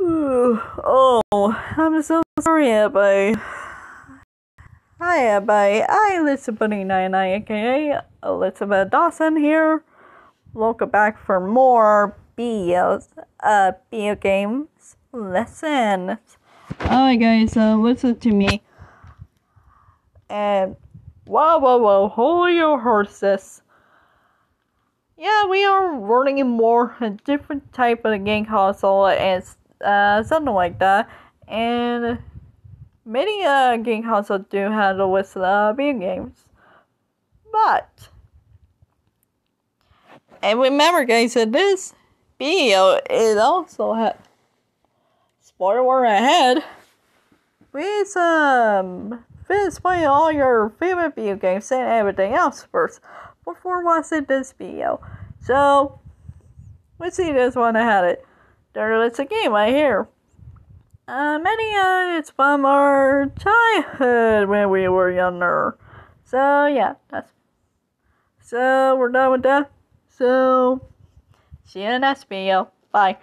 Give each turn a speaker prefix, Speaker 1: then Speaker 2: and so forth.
Speaker 1: oh, I'm so sorry, everybody. Hi, everybody. I Elizabeth99, aka Elizabeth Dawson here. Welcome back for more videos, uh, video games lessons. Alright, guys, uh, listen to me. And, whoa, whoa, whoa, hold your horses. Yeah, we are running in more a different type of game console and uh, something like that. And many uh, game consoles do handle with uh, video games. But, and remember guys, that this video is also had spoiler ahead with um display all your favorite video games and everything else first before watching this video. So let's see this one I had it. There it's a game I hear. Uh, many uh, it's from our childhood when we were younger. So yeah, that's so we're done with that. So see you in the next video. Bye.